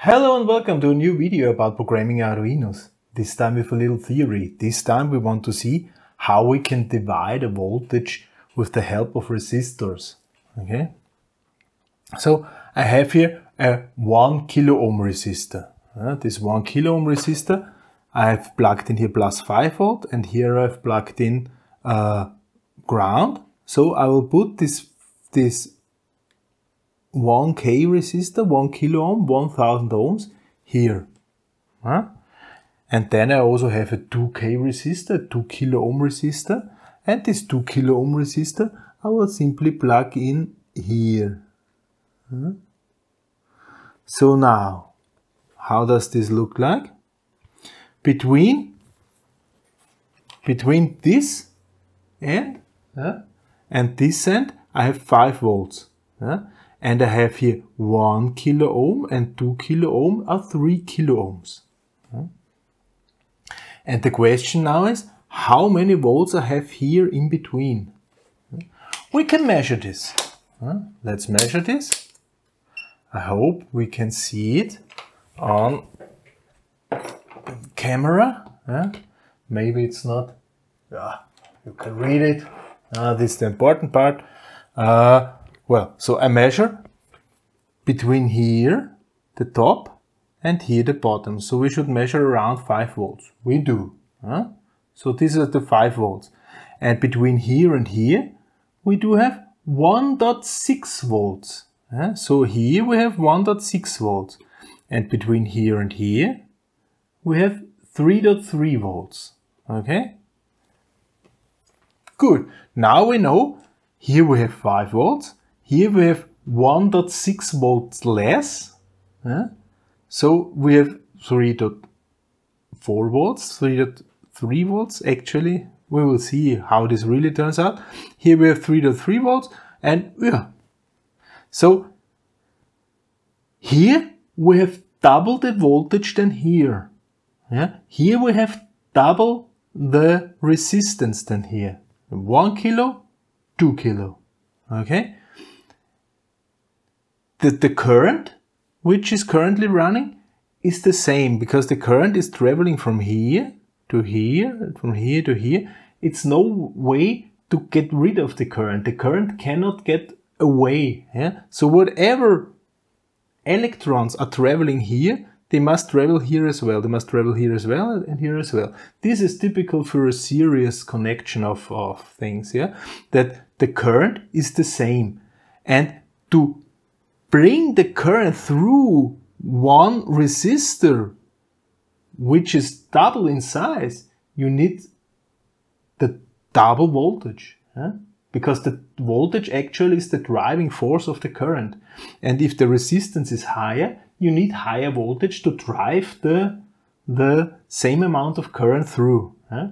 Hello and welcome to a new video about programming Arduinos. This time with a little theory. This time we want to see how we can divide a voltage with the help of resistors. Okay. So I have here a 1 kilo ohm resistor. Uh, this 1 kilo ohm resistor I have plugged in here plus 5 volt and here I've plugged in uh, ground. So I will put this, this 1k resistor, 1 kilo ohm, 1000 ohms here. Huh? And then I also have a 2k resistor, 2 kilo ohm resistor. And this 2 kilo ohm resistor I will simply plug in here. Huh? So now, how does this look like? Between, between this end uh, and this end, I have 5 volts. Uh, and I have here 1 kilo ohm and 2 kilo ohm are 3 kilo ohms. And the question now is, how many volts I have here in between? We can measure this. Let's measure this. I hope we can see it on camera. Maybe it's not. Yeah, you can read it. Uh, this is the important part. Uh, well, so I measure between here, the top, and here the bottom. So we should measure around 5 volts. We do. Huh? So this is the 5 volts. And between here and here, we do have 1.6 volts. Huh? So here we have 1.6 volts. And between here and here, we have 3.3 volts. Okay? Good. Now we know here we have 5 volts here we have 1.6 volts less. Yeah? So we have 3.4 volts, 3.3 volts actually. We will see how this really turns out. Here we have 3.3 volts and yeah. So here we have double the voltage than here. Yeah? Here we have double the resistance than here. 1 kilo, 2 kilo. Okay? That the current which is currently running is the same because the current is traveling from here to here, from here to here. It's no way to get rid of the current. The current cannot get away. Yeah? So whatever electrons are traveling here, they must travel here as well. They must travel here as well and here as well. This is typical for a series connection of, of things, yeah? That the current is the same. And to bring the current through one resistor, which is double in size, you need the double voltage. Huh? Because the voltage actually is the driving force of the current. And if the resistance is higher, you need higher voltage to drive the, the same amount of current through. Huh?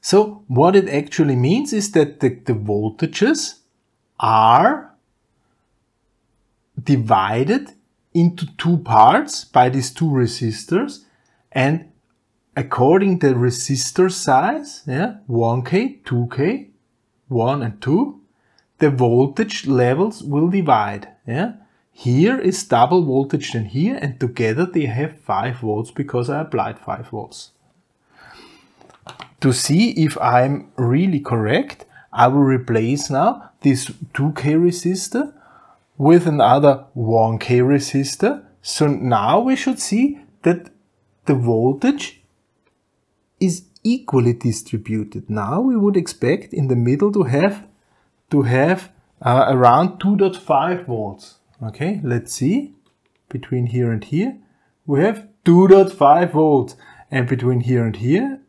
So what it actually means is that the, the voltages are divided into two parts by these two resistors and according the resistor size, yeah, 1K, 2K, 1 and 2, the voltage levels will divide. Yeah. Here is double voltage than here and together they have 5 volts because I applied 5 volts. To see if I'm really correct, I will replace now this 2K resistor with another 1K resistor. So now we should see that the voltage is equally distributed. Now we would expect in the middle to have to have uh, around 2.5 volts. Okay, let's see. Between here and here, we have 2.5 volts. And between here and here,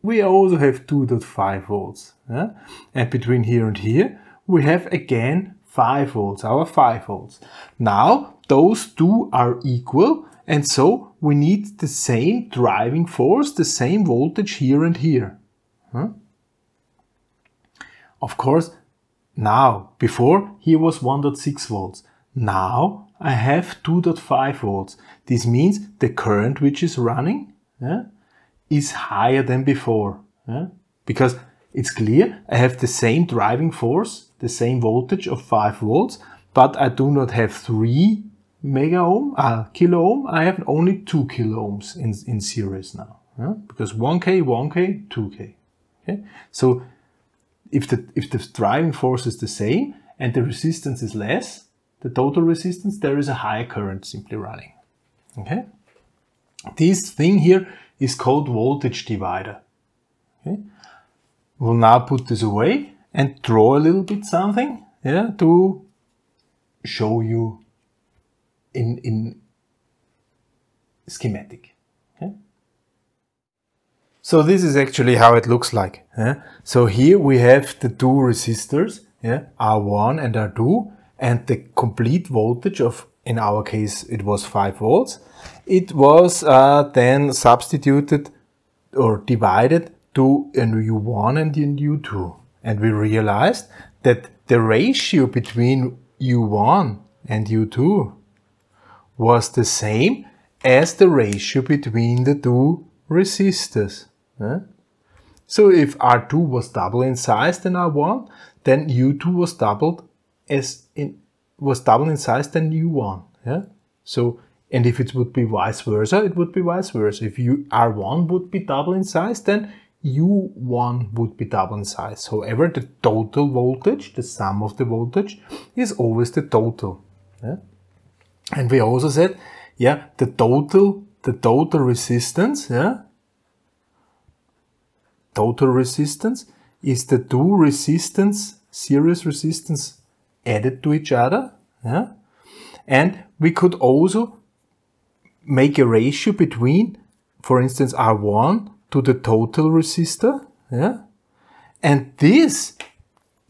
we also have 2.5 volts. Yeah? And between here and here, we have again 5 volts, our 5 volts. Now those two are equal and so we need the same driving force, the same voltage here and here. Huh? Of course, now, before here was 1.6 volts. Now I have 2.5 volts. This means the current which is running yeah, is higher than before. Yeah? Because it's clear I have the same driving force, the same voltage of 5 volts, but I do not have 3 mega ohm, uh, kilo ohm, I have only 2 kilo ohms in, in series now. Yeah? Because 1K, 1K, 2K. Okay? So if the, if the driving force is the same and the resistance is less, the total resistance, there is a higher current simply running. Okay? This thing here is called voltage divider. Okay? We'll now put this away and draw a little bit something yeah, to show you in, in schematic. So this is actually how it looks like. Yeah? So here we have the two resistors, yeah, R1 and R2, and the complete voltage of, in our case, it was 5 volts. It was uh, then substituted or divided to an U1 and an U2. And we realized that the ratio between U1 and U2 was the same as the ratio between the two resistors. So if R2 was double in size than R1, then U2 was doubled as in was double in size than U1. Yeah? So and if it would be vice versa, it would be vice versa. If U, R1 would be double in size, then U1 would be double in size. However, the total voltage, the sum of the voltage, is always the total. Yeah? And we also said, yeah, the total, the total resistance, yeah, total resistance is the two resistance, series resistance added to each other. Yeah? And we could also make a ratio between, for instance, R1 to the total resistor. Yeah? And this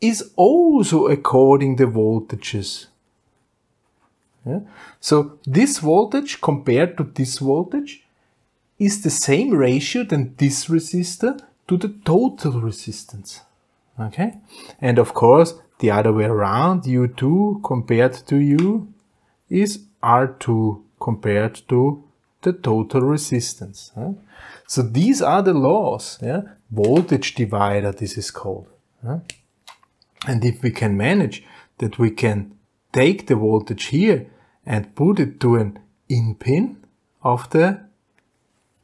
is also according the voltages. Yeah? So this voltage compared to this voltage is the same ratio than this resistor to the total resistance. Okay? And of course, the other way around, U2 compared to U is R2 compared to the total resistance. So these are the laws. Yeah? Voltage divider, this is called. And if we can manage that we can take the voltage here and put it to an in pin of the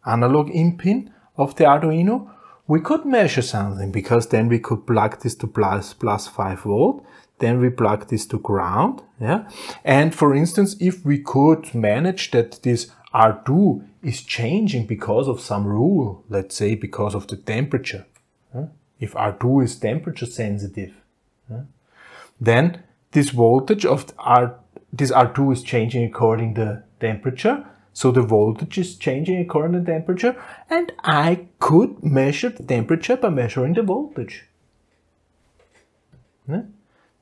analog in pin of the Arduino, we could measure something because then we could plug this to plus, plus 5 volt then we plug this to ground. Yeah. And for instance, if we could manage that this R2 is changing because of some rule, let's say because of the temperature. If R2 is temperature sensitive, then this voltage of R, this R2 is changing according to the temperature. So the voltage is changing according to the temperature and I could measure the temperature by measuring the voltage.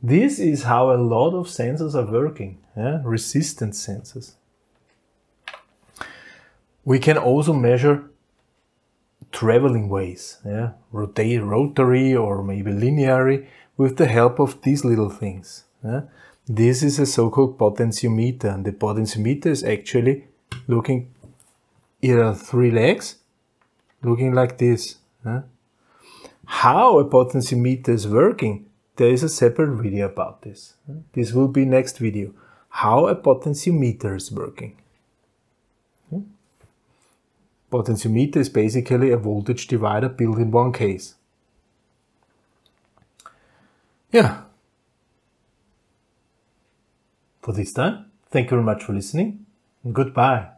This is how a lot of sensors are working, resistance sensors. We can also measure traveling waves, yeah? Rotary or maybe linear with the help of these little things. Yeah? This is a so-called potentiometer and the potentiometer is actually looking either three legs looking like this. Yeah? How a potentiometer is working there is a separate video about this. This will be next video. How a potentiometer is working. Potentiometer is basically a voltage divider built in one case. Yeah. For this time, thank you very much for listening. Goodbye.